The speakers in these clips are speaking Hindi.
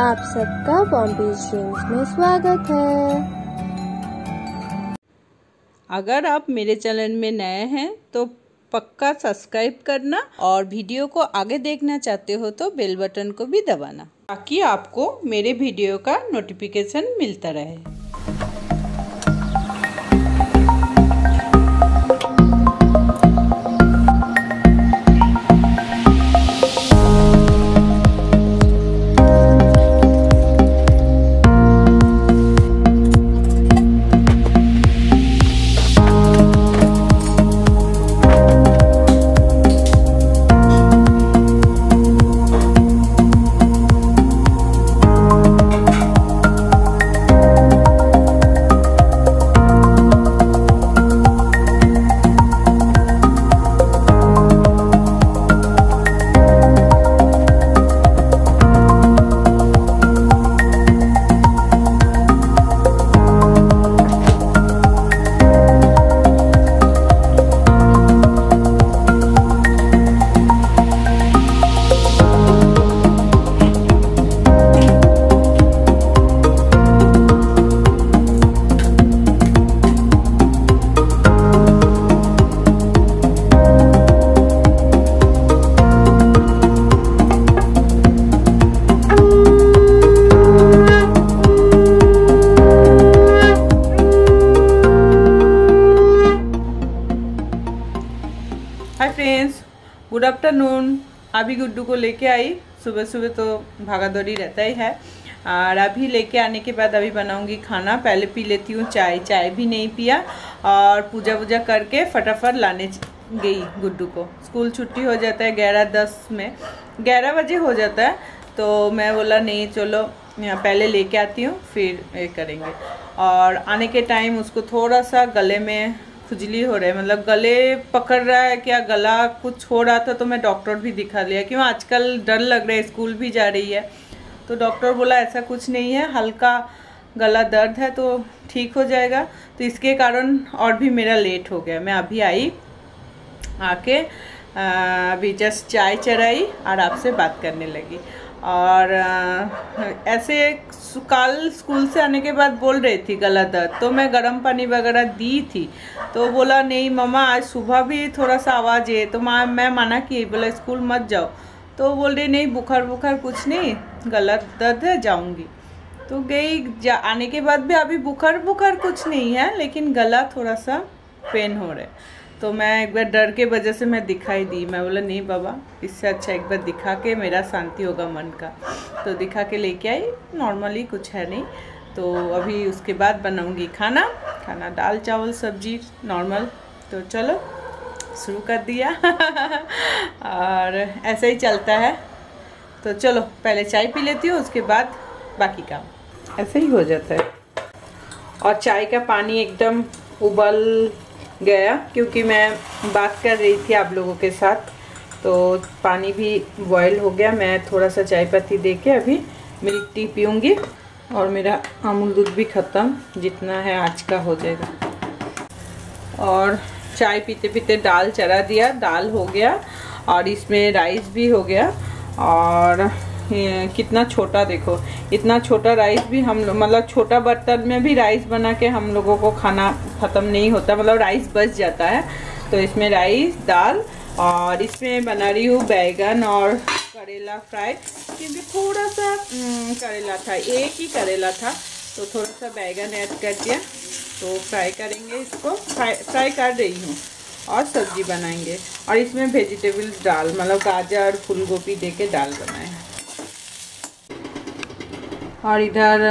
आप सबका बॉम्बे ड्रीम्स में स्वागत है। अगर आप मेरे चैनल में नए हैं तो पक्का सब्सक्राइब करना और वीडियो को आगे देखना चाहते हो तो बेल बटन को भी दबाना, ताकि आपको मेरे वीडियो का नोटिफिकेशन मिलता रहे। फ्रेंड्स गुड आफ्टरनून अभी गुड्डू को लेके आई। सुबह सुबह तो भागा दौड़ी रहता ही है। और अभी लेके आने के बाद अभी बनाऊँगी खाना। पहले पी लेती हूँ चाय। चाय भी नहीं पिया और पूजा वूजा करके फटाफट लाने गई गुड्डू को। स्कूल छुट्टी हो जाता है ग्यारह दस में। ग्यारह बजे हो जाता है। तो मैं बोला, नहीं, चलो पहले लेके आती हूँ, फिर ये करेंगे। और आने के टाइम उसको थोड़ा सा गले में खुजली हो रहा है। मतलब गले पकड़ रहा है क्या? गला कुछ हो रहा था तो मैं डॉक्टर भी दिखा लिया। क्यों? आजकल डर लग रहा है, स्कूल भी जा रही है। तो डॉक्टर बोला, ऐसा कुछ नहीं है, हल्का गला दर्द है तो ठीक हो जाएगा। तो इसके कारण और भी मेरा लेट हो गया। मैं अभी आई, आके अभी जस्ट चाय चढ़ाई और आपसे बात करने लगी। और ऐसे कल स्कूल से आने के बाद बोल रही थी गला दर्द तो मैं गर्म पानी वगैरह दी थी। तो बोला, नहीं मम्मा, आज सुबह भी थोड़ा सा आवाज़ है। तो माँ, मैं मना की बोला, स्कूल मत जाओ। तो बोल रही, नहीं बुखार बुखार कुछ नहीं गला दर्द है, जाऊँगी। तो गई, जा, आने के बाद भी अभी बुखार बुखार कुछ नहीं है, लेकिन गला थोड़ा सा पेन हो रहा है। तो मैं एक बार डर के वजह से मैं दिखाई दी। मैं बोला, नहीं बाबा, इससे अच्छा एक बार दिखा के मेरा शांति होगा मन का। तो दिखा के लेके आई। नॉर्मली कुछ है नहीं। तो अभी उसके बाद बनाऊँगी खाना। खाना, दाल, चावल, सब्ज़ी, नॉर्मल। तो चलो, शुरू कर दिया। और ऐसे ही चलता है। तो चलो, पहले चाय पी लेती हूँ, उसके बाद बाकी काम। ऐसे ही हो जाता है। और चाय का पानी एकदम उबल गया क्योंकि मैं बात कर रही थी आप लोगों के साथ। तो पानी भी बॉयल हो गया। मैं थोड़ा सा चाय पत्ती दे के अभी मिल्क टी पीऊँगी और मेरा अमूल दूध भी ख़त्म, जितना है आज का हो जाएगा। और चाय पीते पीते दाल चढ़ा दिया। दाल हो गया और इसमें राइस भी हो गया। और कितना छोटा देखो। इतना छोटा राइस भी हम मतलब छोटा बर्तन में भी राइस बना के हम लोगों को खाना ख़त्म नहीं होता मतलब राइस बच जाता है। तो इसमें राइस दाल और इसमें बना रही हूँ बैगन और करेला फ्राई। क्योंकि थोड़ा सा करेला था, एक ही करेला था तो थोड़ा सा बैगन ऐड कर दिया। तो फ्राई करेंगे इसको फ्राई फ्राई कर रही हूँ और सब्ज़ी बनाएँगे। और इसमें वेजिटेबल्स डाल मतलब गाजर फूल गोभी दे के दाल बनाए और इधर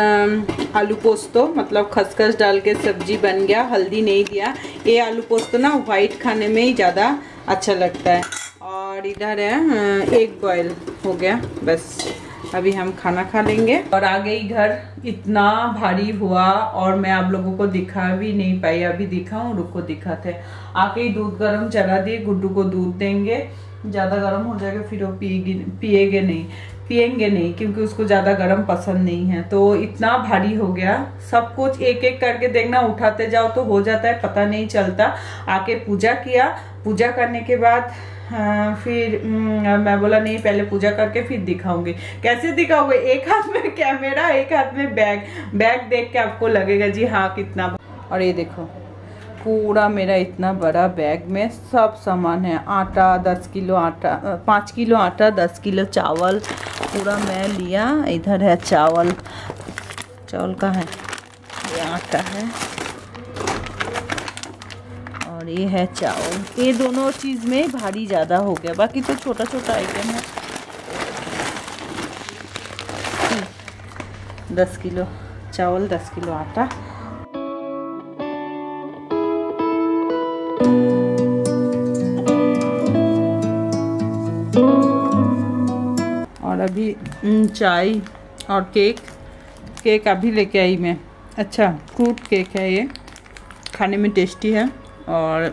आलू पोस्तो मतलब खसखस डाल के सब्ज़ी बन गया, हल्दी नहीं दिया। ये आलू पोस्तो ना वाइट खाने में ही ज़्यादा अच्छा लगता है। और इधर है एग बॉयल हो गया, बस। अभी हम खाना खा लेंगे। और आगे इधर इतना भारी हुआ और मैं आप लोगों को दिखा भी नहीं पाई। अभी दिखाऊँ, रुको दिखाते आके ही दूध गर्म चला दिए, गुड्डू को दूध देंगे। ज़्यादा गर्म हो जाएगा, फिर वो पिएगी पिएगे नहीं। पिएँगे नहीं क्योंकि उसको ज़्यादा गर्म पसंद नहीं है। तो इतना भारी हो गया सब कुछ एक एक करके देखना उठाते जाओ तो हो जाता है पता नहीं चलता। आके पूजा किया पूजा करने के बाद हाँ, फिर मैं बोला नहीं पहले पूजा करके फिर दिखाऊँगी। कैसे दिखाओगे? एक हाथ में कैमरा एक हाथ में बैग। बैग देख के आपको लगेगा जी हाँ कितना और ये देखो। पूरा मेरा इतना बड़ा बैग में सब सामान है। आटा, दस किलो आटा पाँच किलो आटा, दस किलो चावल, पूरा मैं लिया। इधर है चावल। चावल का है? ये आटा है। और ये है चावल। ये दोनों चीज़ में भारी ज़्यादा हो गया। बाकी तो छोटा छोटा आइटम है। दस किलो, चावल, दस किलो आटा। और अभी चाय और केक। केक अभी लेके आई मैं। अच्छा फ्रूट केक है ये। खाने में टेस्टी है और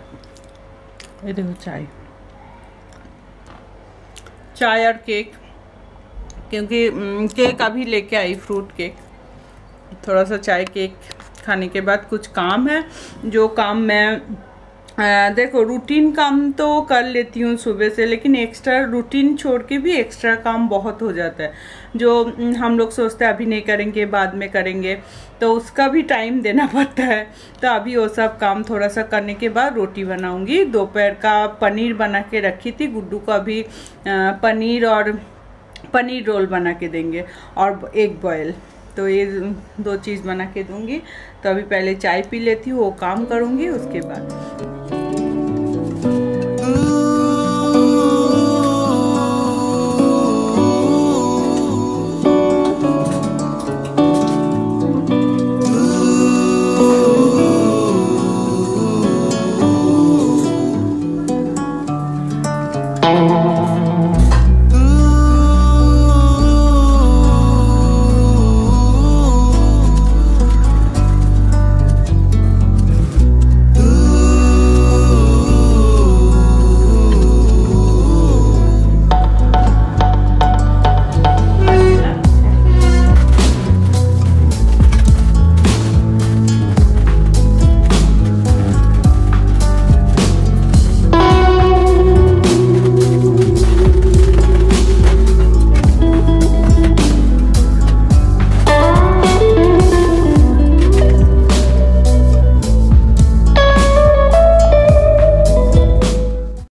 ये देखो चाय। चाय और केक, क्योंकि केक अभी लेके आई, फ्रूट केक। थोड़ा सा चाय केक खाने के बाद कुछ काम है। जो काम मैं आ, देखो रूटीन काम तो कर लेती हूँ सुबह से लेकिन एक्स्ट्रा रूटीन छोड़ के भी एक्स्ट्रा काम बहुत हो जाता है। जो हम लोग सोचते हैं अभी नहीं करेंगे बाद में करेंगे तो उसका भी टाइम देना पड़ता है। तो अभी वो सब काम थोड़ा सा करने के बाद रोटी बनाऊँगी। दोपहर का पनीर बना के रखी थी गुड्डू को अभी पनीर और पनीर रोल बना के देंगे और एग बॉयल तो ये दो चीज़ बना के दूँगी। तो अभी पहले चाय पी लेती हूँ, वो काम करूँगी, उसके बाद।